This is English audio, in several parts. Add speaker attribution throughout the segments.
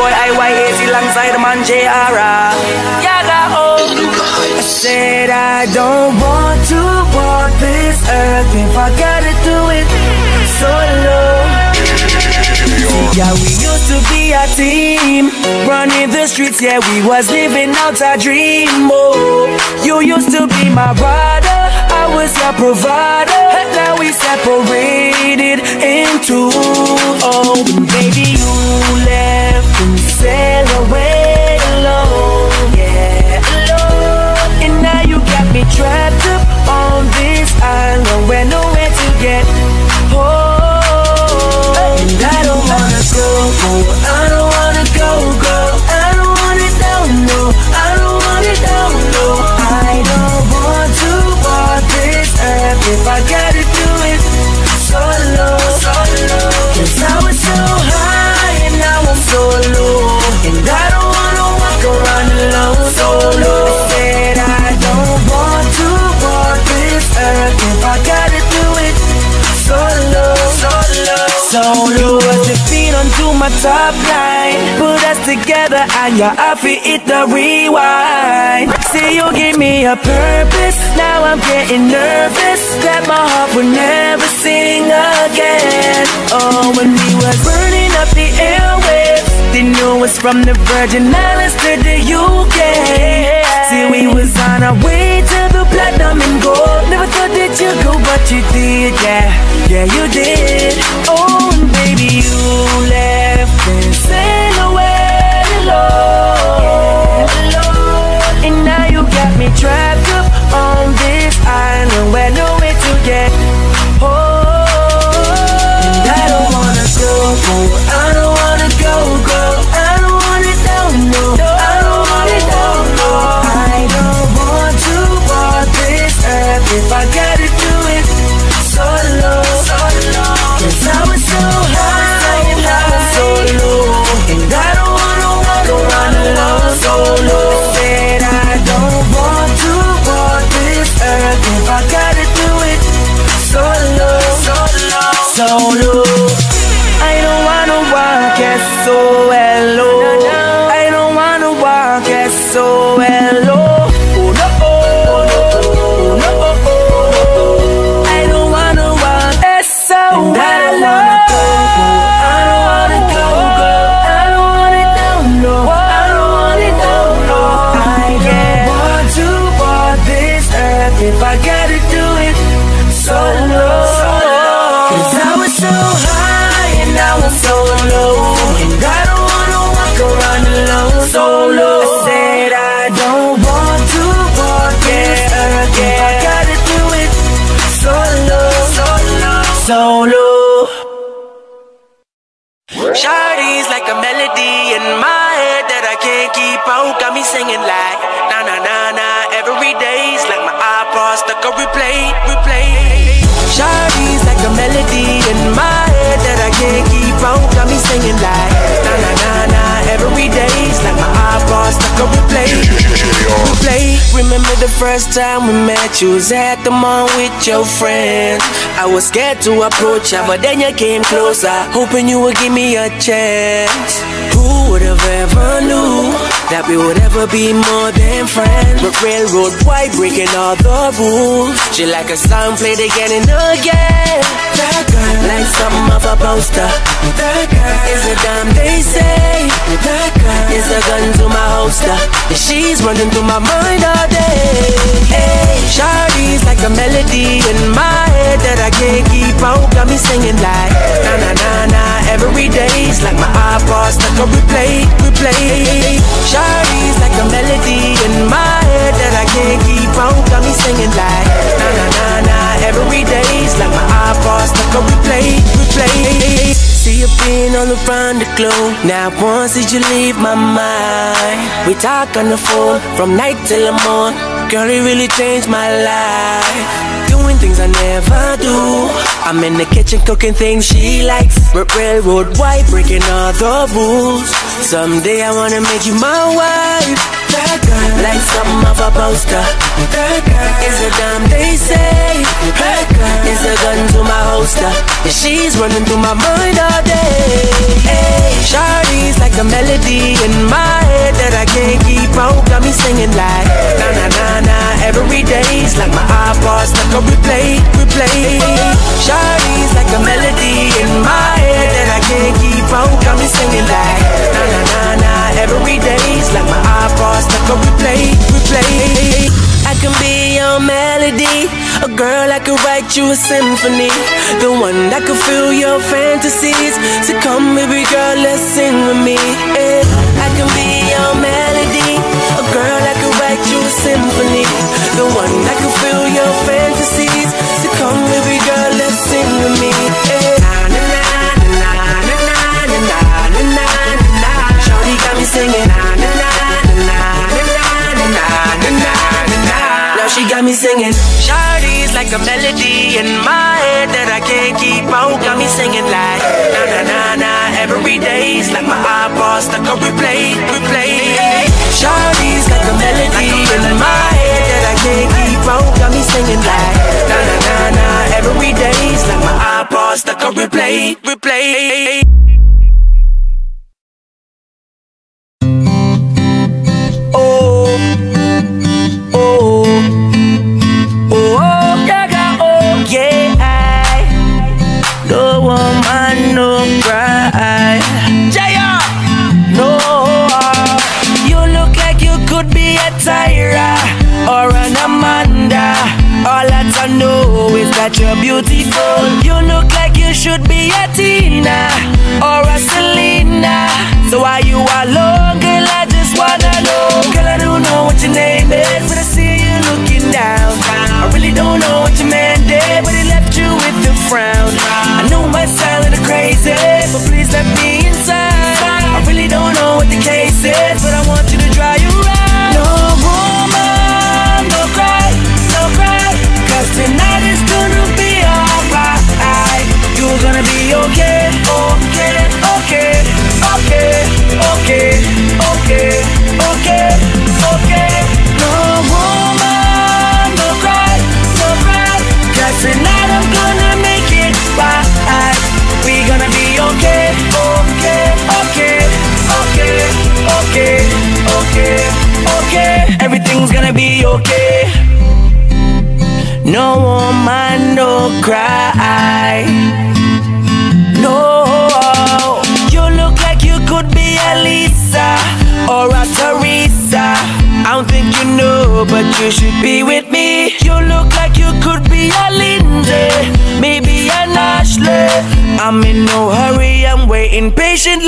Speaker 1: boy IYAZ alongside the man JR. Yaga oh. I said I don't want to walk this earth if I gotta do it solo. Yeah, we used to be a team, running the streets. Yeah, we was living out our dream. Oh, you used to be my brother, was your provider. Now we separated into oh, baby, you left and sailed away alone. Yeah, alone, and now you got me trapped up on this island where nowhere to get home. And I don't wanna go, if I gotta do it solo, solo. Cause I was so high and now I'm so low. And I don't wanna walk around alone solo. Said I don't want to walk this earth if I gotta do it solo, solo, solo. Was the feet onto my top line, put us together and your outfit hit the rewind. Say you give me a purpose, now I'm getting nervous that my heart will never sing again. Oh, when we was burning up the airwaves, they knew us from the Virgin Islands to the UK. See, we was on our way to the platinum and gold. Never thought that you'd go, but you did, yeah, yeah, you did. Oh, and baby, you left you got me trapped up on this island. Where nowhere to get in my head that I can't keep out. Got me singing like na na na na every day's like my iPod stuck on replay, replay. Remember the first time we met? You was at the mall with your friends. I was scared to approach ya, but then you came closer, hoping you would give me a chance. Who would have ever knew that we would ever be more than friends? But railroad white breaking all the rules. She like a song played again and again. That girl, like something off a poster. That girl is a damn they say. That girl is a gun to my holster. And she's running through my mind all day. Hey, Shawty's like a melody in my head that I can't keep out. Got me singing like na na na na every day's like my iPod stuck on replay, replay. Shawty's like a melody in my head that I can't keep out. Got me singing like na na na na every day's like my iPod stuck on replay, replay. See you being all around the globe. Now once did you leave my mind? We talk on the phone from night till the morning. Girl, it really changed my life. Doing things I never do. I'm in the kitchen cooking things she likes. R- Railroad wife breaking all the rules. Someday I wanna make you my wife. That girl Like something of a poster. That girl Is a dime they say. That girl Is a gun to my holster. And she's running through my mind all day. Hey, Shawty's like a melody in my head That I can't keep out Got me singing like Na na na na every day. but replay, replay. I can be your melody, a girl I can write you a symphony, the one that can fill your fantasies. So come, baby girl, let's sing with me. Yeah. I can be your melody, a girl I can write you a symphony, the one that can fill your fantasies. So come, baby. she got me singing. Shawty like a melody in my head that I can't keep out. Got me singing like na na na na every day. It's like my iPod's stuck on replay, replay. Shawty's like a melody in my head that I can't keep out. Got me singing like na na na na every day. It's like my iPod's stuck on replay, replay. Impatient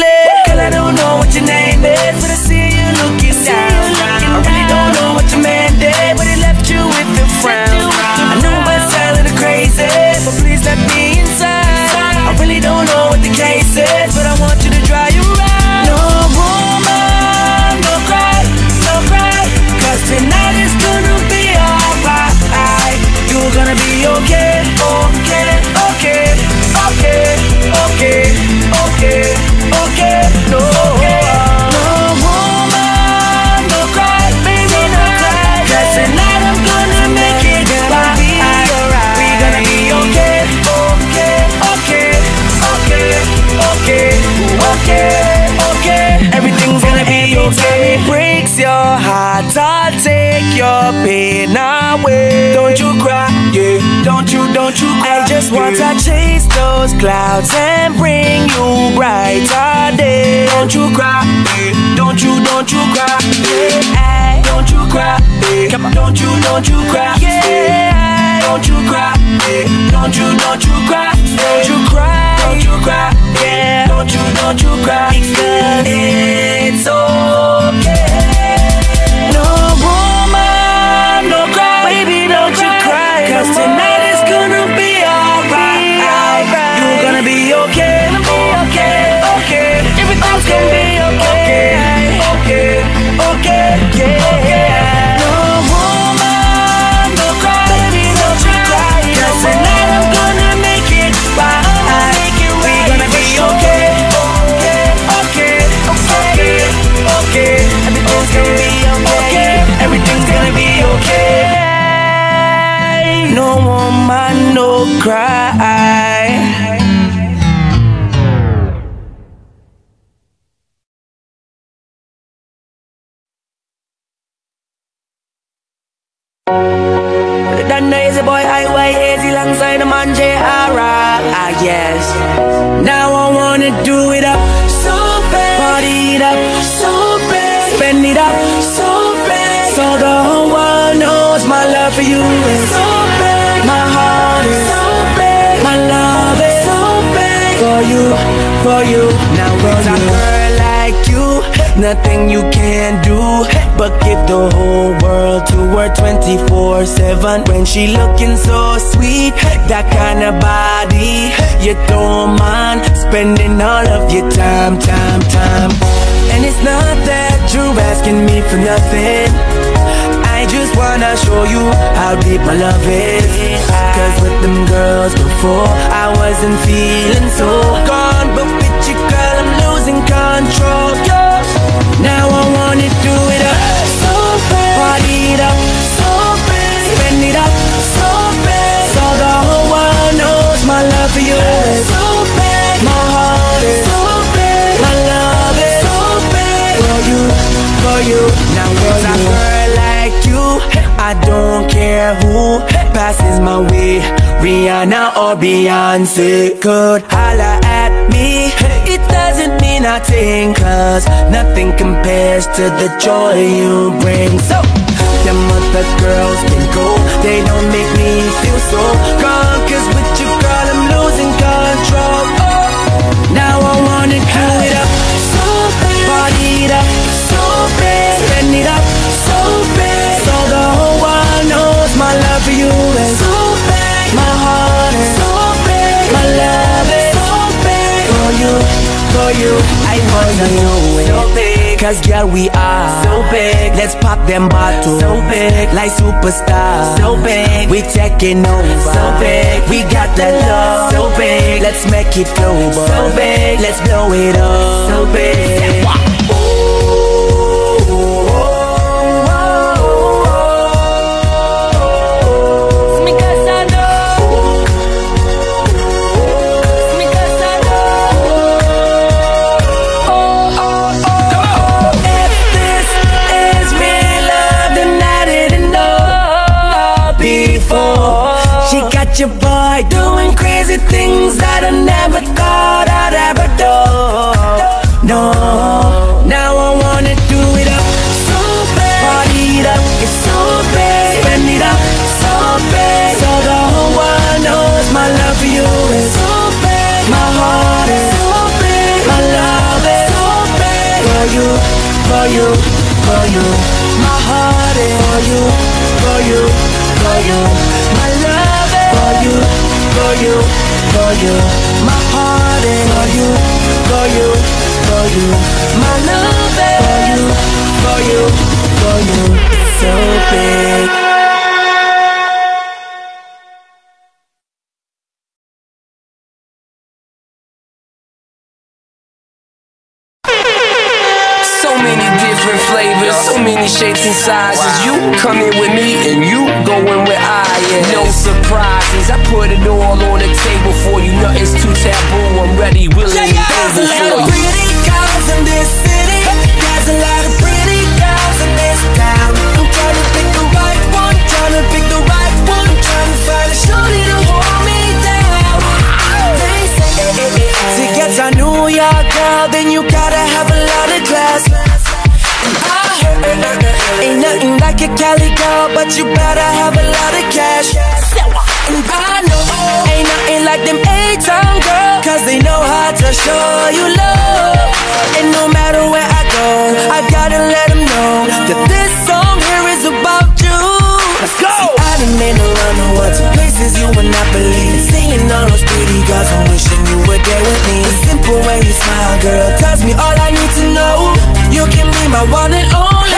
Speaker 1: clouds and bring you brighter day. Don't you cry, yeah. don't you, don't you cry, eh? yeah. Don't you cry, yeah. Come on. don't you, don't you cry, yeah. Don't you cry, yeah. don't you, don't you cry, eh? don't you cry, don't you cry, yeah. Don't you, don't you cry, because it's all. For you is so bad. My heart is so bad. My love is so bad. For you, for you. Now with a girl like you, nothing you can do but give the whole world to her 24/7. When she looking so sweet, that kind of body, you don't mind spending all of your time, time, time. And it's not that you're asking me for nothing. I just wanna show you how deep my love is. Cause with them girls before, I wasn't feeling so gone. But with you, girl, I'm losing control. Now I wanna do it up so bad. Party it up so bad. It up so bad. So the whole world knows my love for you is so bad. My heart is so bad. My love is so bad. For you, for you. Now girl I don't care who passes my way. Rihanna or Beyonce could holla at me. It doesn't mean nothing, cause nothing compares to the joy you bring. So, them other girls can go, they don't make me feel so gone. You. I wanna know it so big, cause girl we are so big. Let's pop them bottles so big, like superstars so big. We taking over so big. We got that love so big. Let's make it global so big. Let's blow it up so big. Things that I never for you, my heart is for you, for you, for you, my love is for you, for you, for you, so big.
Speaker 2: Many different flavors, so many shapes and sizes. You come in with me and you go in with I. Yeah. No surprises, I put it all on the table for you. Nothing's too taboo. I'm ready, willing, and able for you.
Speaker 1: A Cali girl, but you better have a lot of cash. And I know ain't nothing like them A-Town girls, cause they know how to show you love. And no matter where I go, I gotta let them know that this song here is about you. Let's go! I done been around the world to places you would not believe. Seeing all those pretty girls, I'm wishing you were there with me. The simple way you smile, girl, tells me all I need to know. You can be my one and only.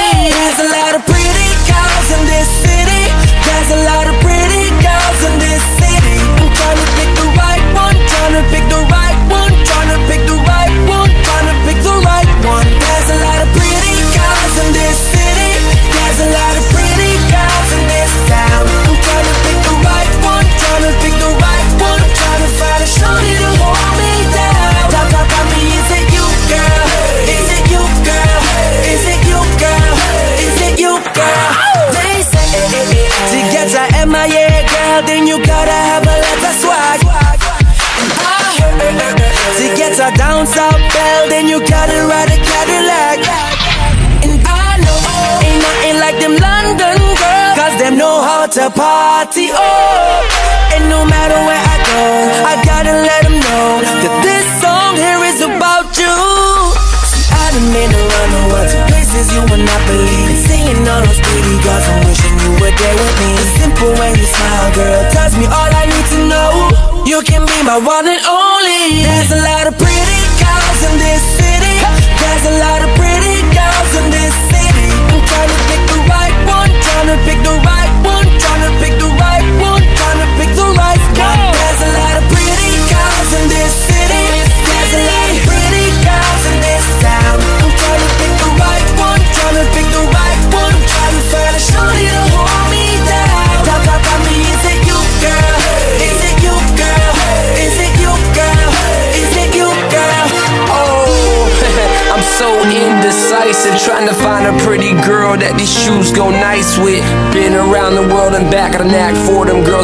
Speaker 1: Party. Oh, and no matter where I go, I gotta let them know that this song here is about you. I done been around the world to places you would not believe. Seeing all those pretty girls, I'm wishing you were there with me. It's simple when you smile, girl. Tells me all I need to know. You can be my one and only.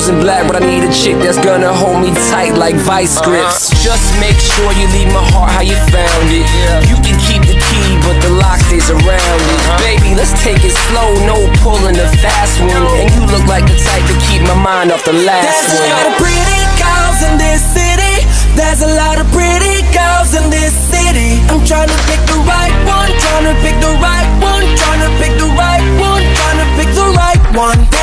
Speaker 1: Girls in
Speaker 2: black, but I need a chick that's gonna hold me tight like vice uh-huh. grips. Just make sure you leave my heart how you found it. Yeah. You can keep the key, but the lock stays around it. Uh-huh. Baby, let's take it slow, no pulling the fast one. And you look like the type to keep my mind off the last
Speaker 1: There's a lot
Speaker 2: one.
Speaker 1: of pretty girls in this city. There's a lot of pretty girls in this city. I'm trying to pick the right one, trying to pick the right one, trying to pick the right one, trying to pick the right one.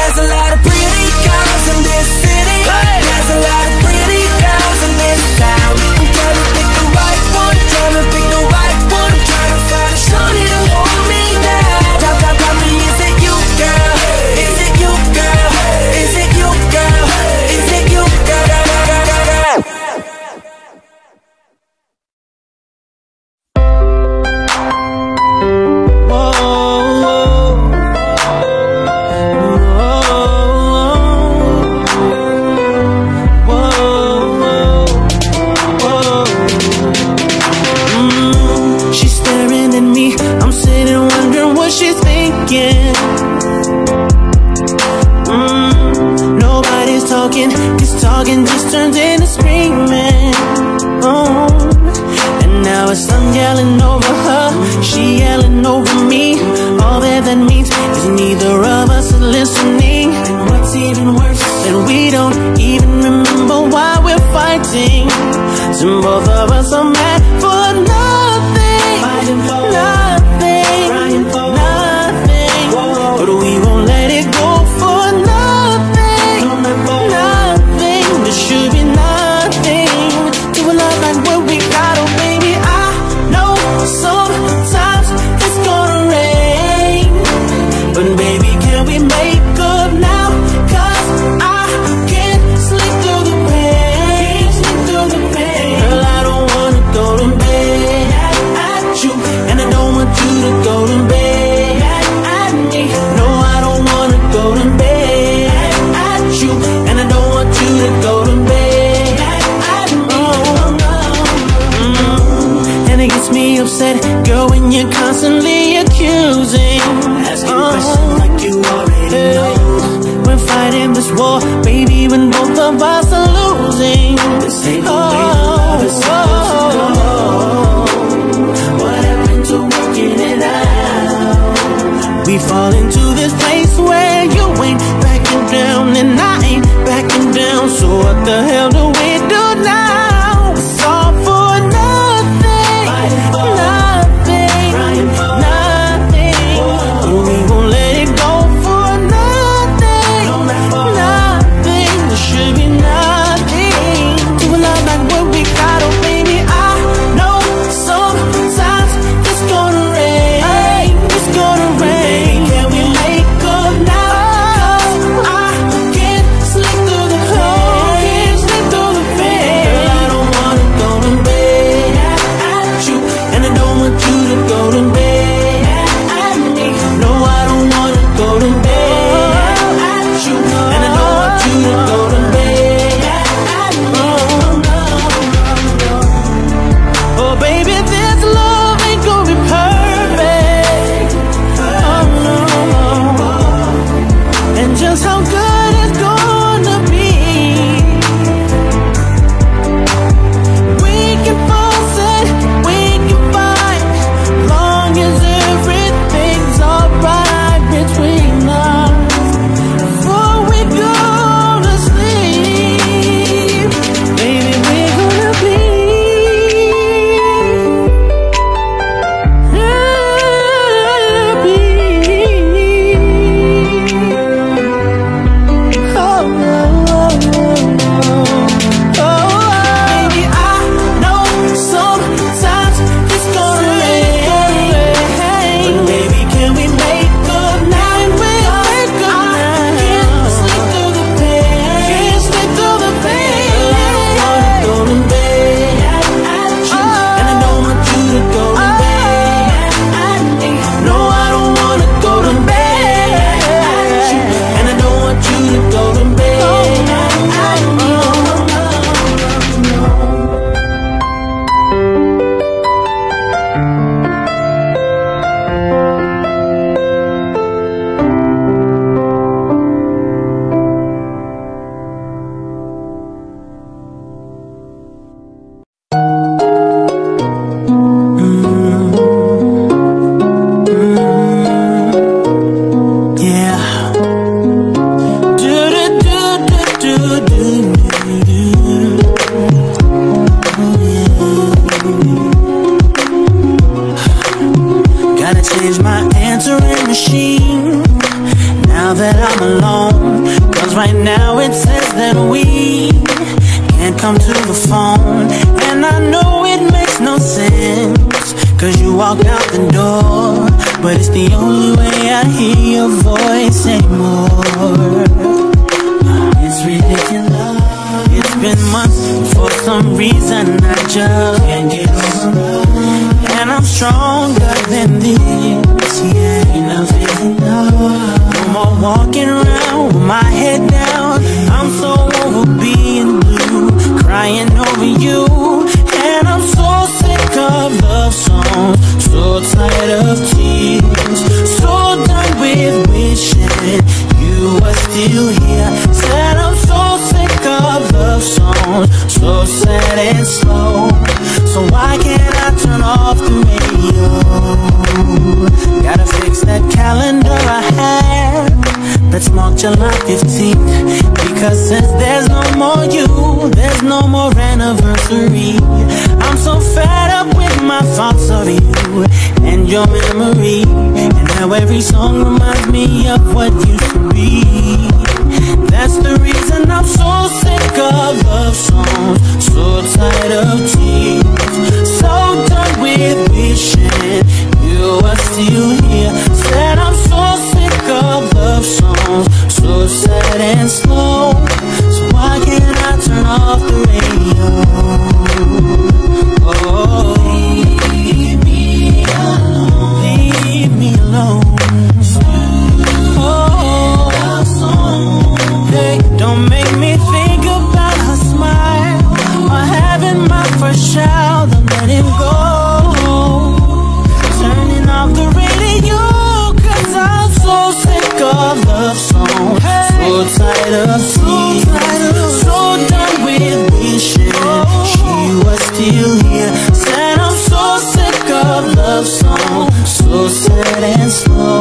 Speaker 1: Me
Speaker 3: upset, girl, when you're constantly accusing. Asking questions like you already uh, know. We're fighting this war, baby, when both of us are losing. This ain't the oh, way the love is supposed to go. What happened to working it out? We fall into this place where you ain't backing down and I ain't backing down. So what the hell do we we can't come to the phone. And I know it makes no sense, cause you walked out the door. But it's the only way I hear your voice anymore. It's ridiculous. It's been months, for some reason I just can't get over. And I'm stronger than this, yeah. Enough is enough. No more walking around with my head down. You. And I'm so sick of love songs, so tired of tears, so done with wishing you were still here. Said I'm so love songs, so sad and slow. So why can't I turn off the radio? Gotta fix that calendar I have. Let's mark July 15th. Because since there's no more you, there's no more anniversary. I'm so fed up with my thoughts of you and your memory. And now every song reminds me of what used to be. That's the reason I'm so sick of love songs, so tired of tears, so done with wishing You are still here. Said I'm so sick of love songs, so sad and slow. So why can't I turn off the radio? Oh, leave me alone. Leave me alone. Don't make me think about her smile or having my first child and letting go. Turning off the radio, cause I'm so sick of love songs. So tired of tears, so done with wishing she was still here. Said I'm so sick of love songs, so sad and slow.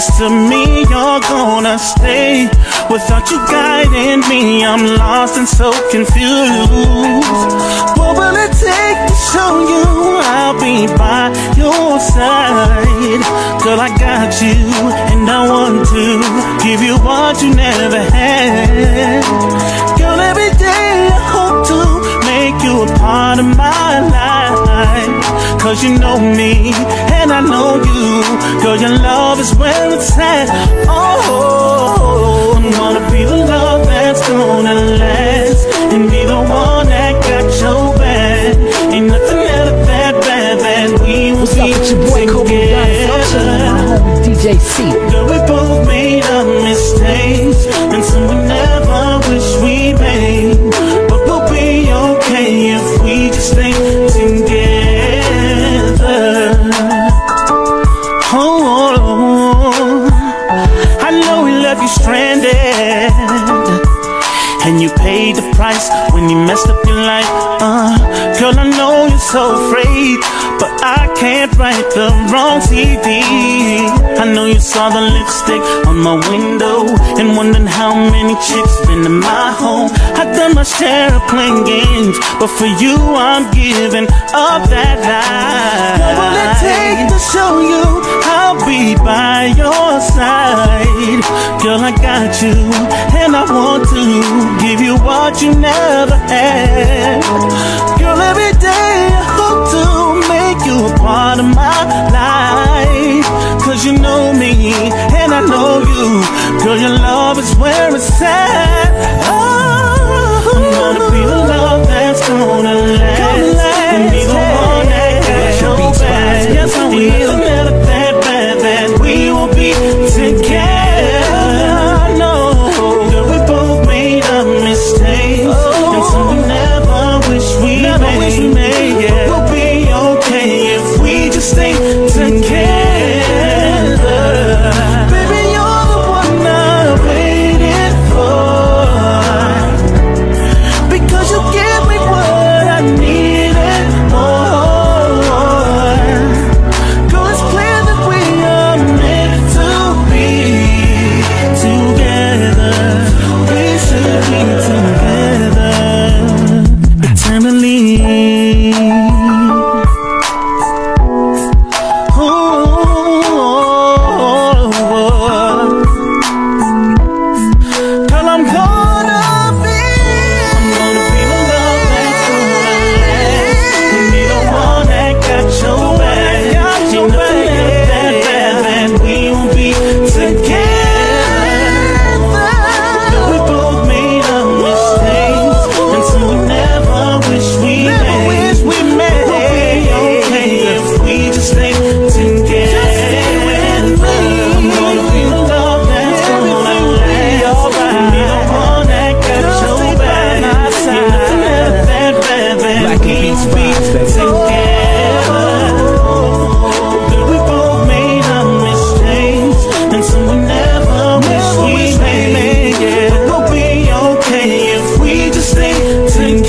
Speaker 3: Promise to me, you're gonna stay. Without you guiding me, I'm lost and so confused. What will it take to show you I'll be by your side? Girl, I got you, and I want to give you what you never had. Girl, every day I hope to make you a part of my life. Cause you know me, and I know you. Girl, your love is where it's at. Oh, I'm gonna be the love that's gonna last. And be the one that got your back. Ain't nothing ever that bad that we will
Speaker 2: What's up
Speaker 3: be
Speaker 2: with your boy Kobe Bryant? I'm chilling with my homie DJ C.
Speaker 3: you messed up your life. Uh, girl, I know you're so afraid, but I can't right the wrong TV. I know you saw the lipstick on my window and wondering how many chicks been in my home. I've done my share of playing games, but for you, I'm giving up that life. What will it take to show you I'll be by your Girl, I got you, and I want to give you what you never had. Girl, every day I hope to make you a part of my life. Cause you know me, and I know you. Girl, your love is where it's at. just stay.
Speaker 1: thank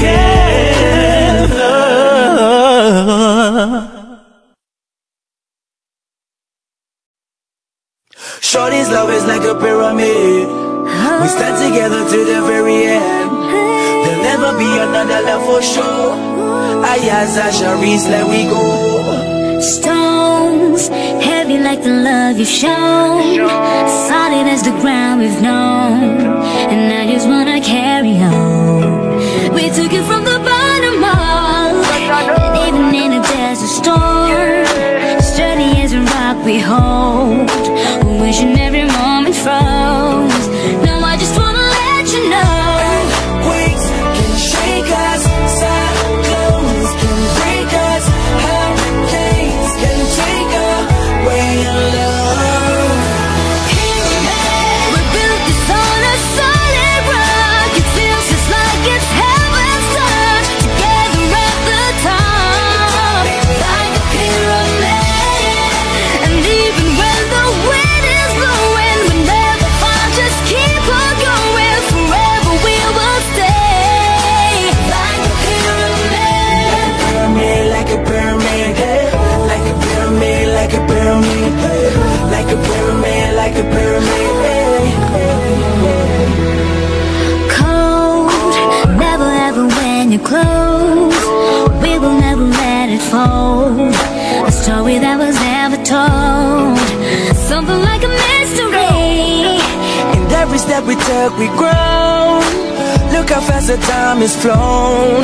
Speaker 1: time has flown.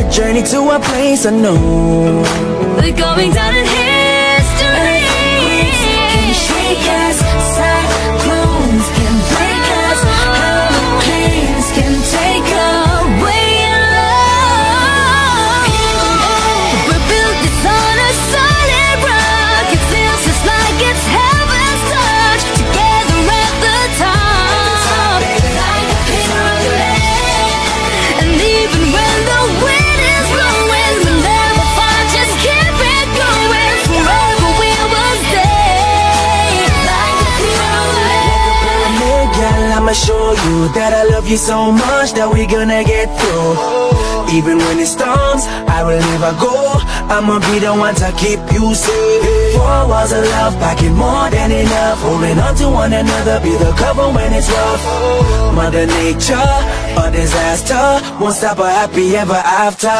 Speaker 1: A journey to a place unknown.
Speaker 4: We're going down
Speaker 1: you That I love you so much that we gonna get through.
Speaker 4: Even when it storms, I will never go. I'ma be the one to keep you safe. Four walls of love, packing more than enough. Holding on to one another, be the cover when it's rough. Mother nature, a disaster. Won't stop a happy ever after.